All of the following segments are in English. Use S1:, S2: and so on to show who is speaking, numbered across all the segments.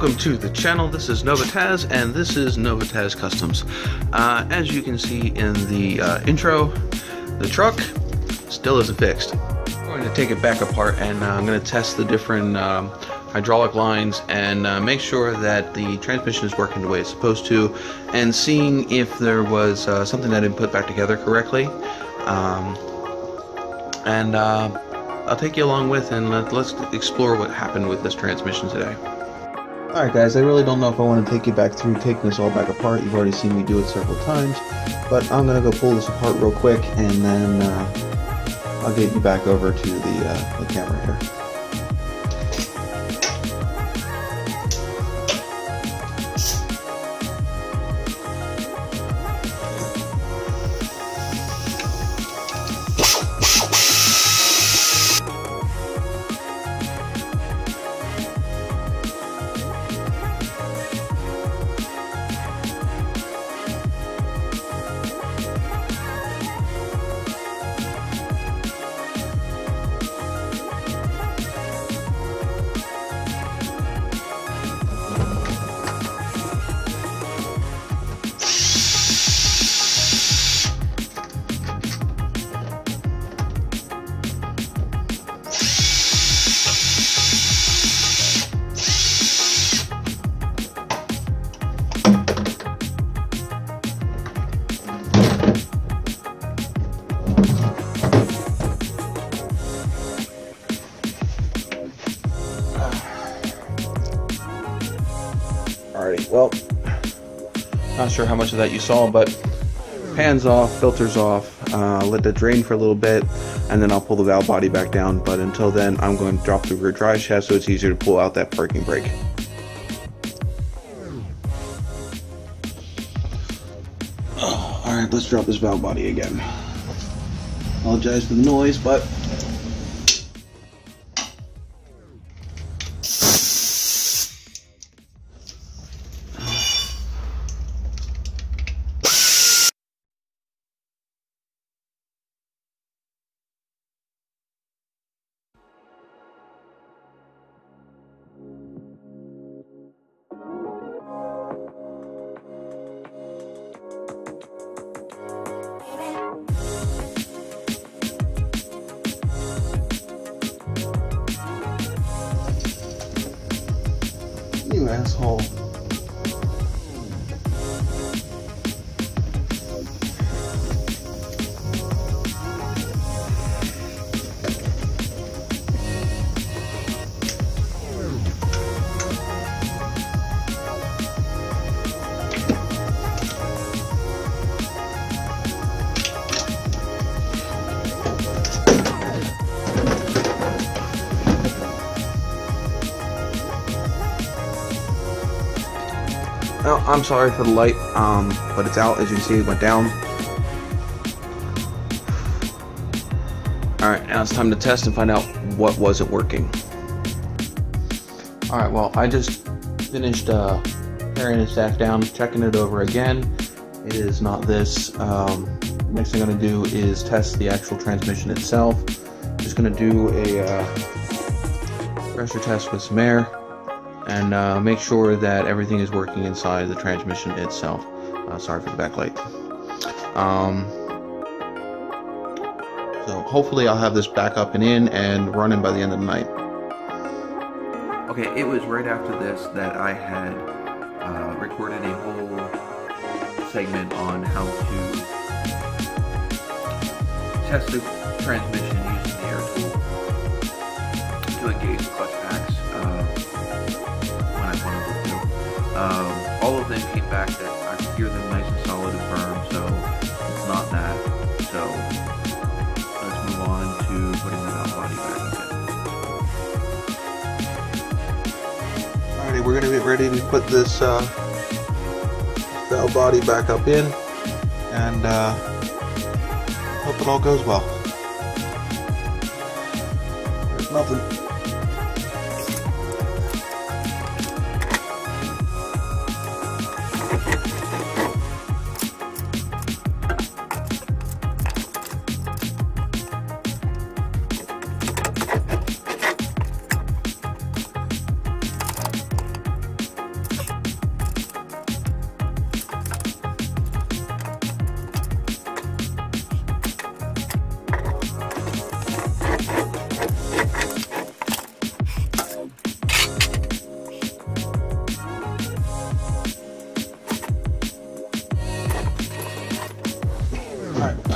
S1: welcome to the channel. This is Novatazz, and this is Novatazz Customs. Uh, as you can see in the uh, intro, the truck still isn't fixed. I'm going to take it back apart, and uh, I'm going to test the different um, hydraulic lines and uh, make sure that the transmission is working the way it's supposed to, and seeing if there was uh, something I didn't put back together correctly. Um, and uh, I'll take you along with and let, us explore what happened with this transmission today. Alright guys, I really don't know if I want to take you back through taking this all back apart. You've already seen me do it several times. But I'm going to go pull this apart real quick and then uh, I'll get you back over to the, uh, the camera here. Alrighty, well, not sure how much of that you saw, but pans off, filters off, uh, let that drain for a little bit, and then I'll pull the valve body back down. But until then, I'm going to drop the rear drive shaft so it's easier to pull out that parking brake. Alright, let's drop this valve body again. Apologize for the noise, but You asshole. Oh, I'm sorry for the light, um, but it's out. As you can see, it went down. Alright, now it's time to test and find out what wasn't working. Alright, well, I just finished uh, tearing the stack down, checking it over again. It is not this. Um, next thing I'm going to do is test the actual transmission itself. Just going to do a uh, pressure test with some air and uh, make sure that everything is working inside the transmission itself. Uh, sorry for the backlight. Um, so hopefully I'll have this back up and in and running by the end of the night. Okay, it was right after this that I had uh, recorded a whole segment on how to test the transmission using the air tool to engage the clutch Um, all of them came back that I could hear them nice and solid and firm, so it's not that. So let's move on to putting the valve body back in. Alrighty, we're gonna get ready to put this uh, valve body back up in, and uh, hope it all goes well.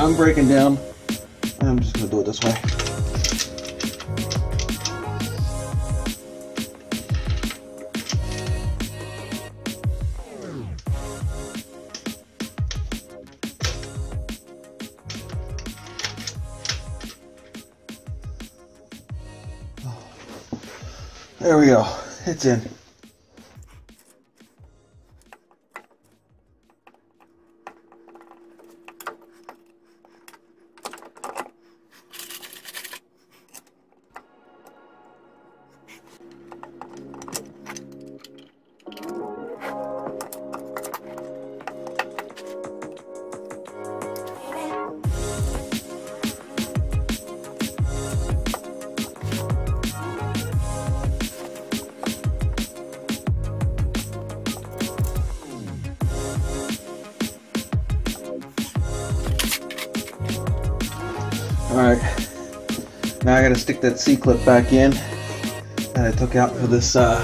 S1: I'm breaking down. I'm just gonna do it this way. There we go. It's in. Alright, now I gotta stick that C-clip back in that I took out for this uh,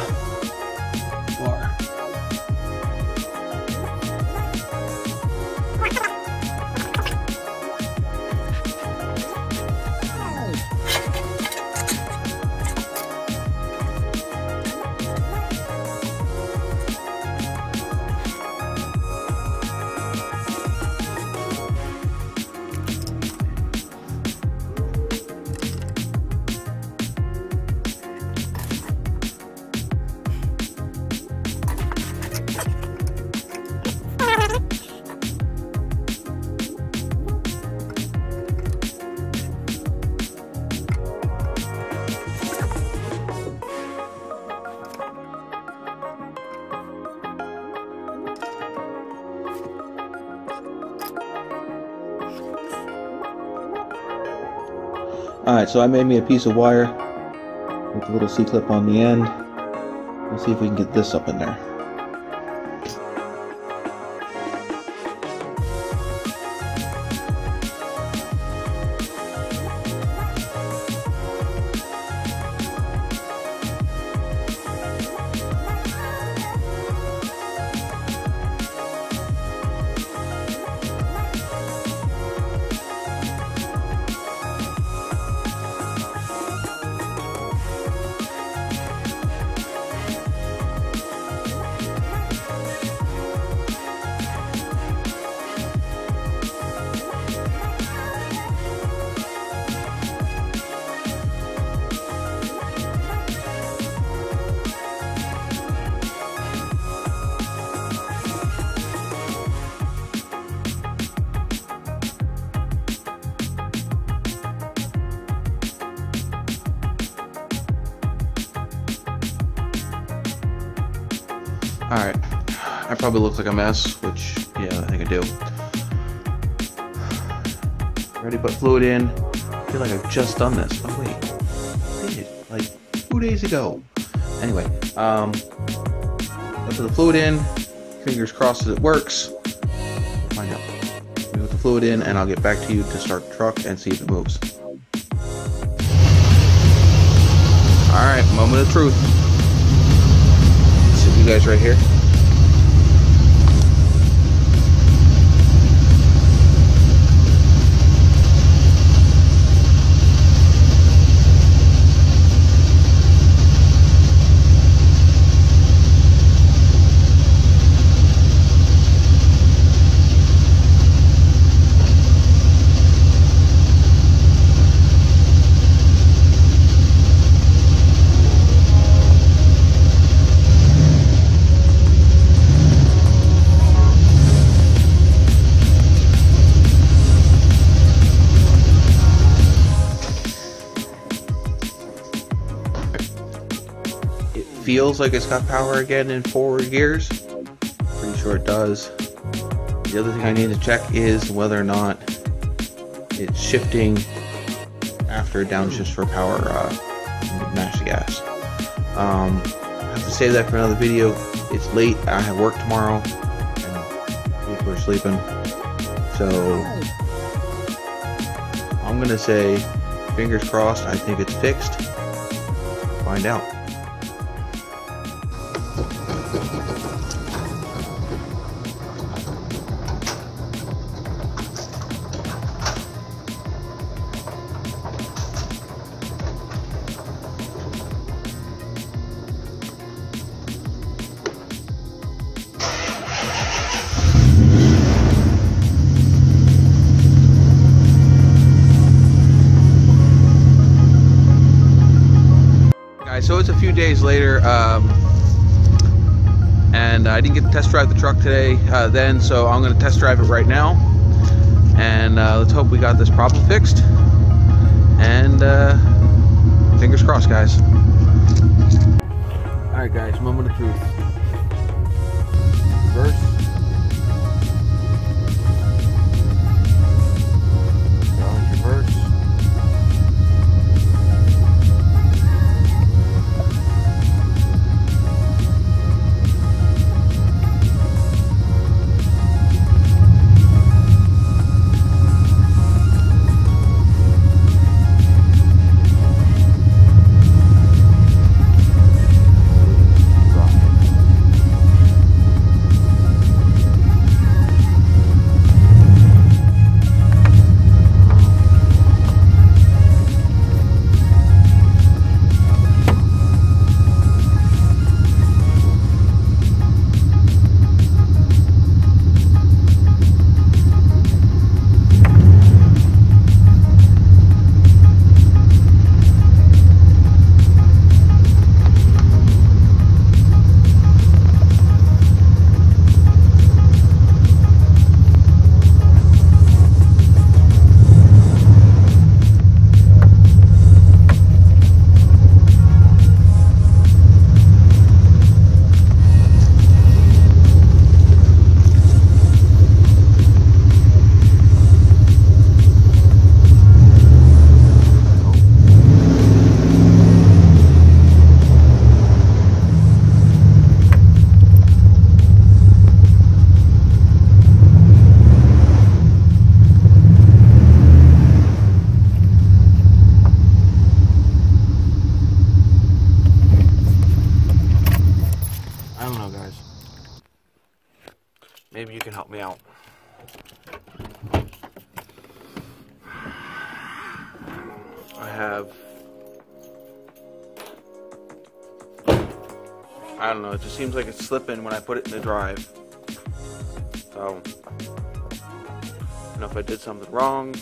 S1: Alright, so I made me a piece of wire with a little C-clip on the end. Let's see if we can get this up in there. Probably look like a mess, which, yeah, I think I do. Ready put fluid in. I feel like I've just done this. Oh wait, I did like two days ago. Anyway, um, I put the fluid in. Fingers crossed that it works. Find out. Put the fluid in, and I'll get back to you to start the truck and see if it moves. All right, moment of truth. See you guys right here. Feels like it's got power again in forward gears. Pretty sure it does. The other thing I need to check is whether or not it's shifting after downshift for power uh, mash gas. Um, I have to save that for another video. It's late. I have work tomorrow, and people are sleeping. So I'm gonna say, fingers crossed. I think it's fixed. Find out. Few days later, um, and I didn't get to test drive the truck today uh, then, so I'm going to test drive it right now. And uh, let's hope we got this problem fixed. And uh, fingers crossed, guys. All right, guys, moment of truth. First. You can help me out. I have... I don't know, it just seems like it's slipping when I put it in the drive. So, I don't know if I did something wrong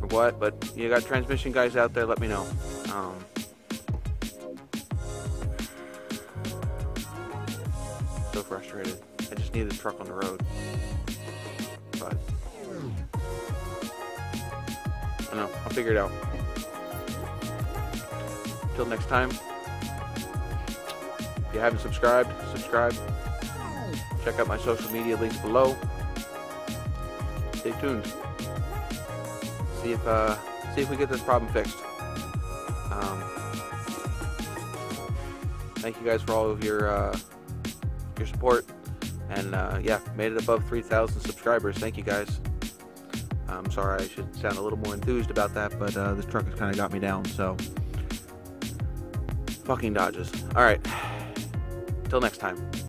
S1: or what, but you got transmission guys out there, let me know. Um, so frustrated. Just need a truck on the road. But I know. I'll figure it out. Until next time. If you haven't subscribed, subscribe. Check out my social media links below. Stay tuned. See if uh, see if we get this problem fixed. Um, thank you guys for all of your uh, your support and uh, yeah, made it above 3,000 subscribers. Thank you guys. I'm sorry, I should sound a little more enthused about that, but uh, this truck has kind of got me down, so. Fucking Dodges. Alright. Till next time.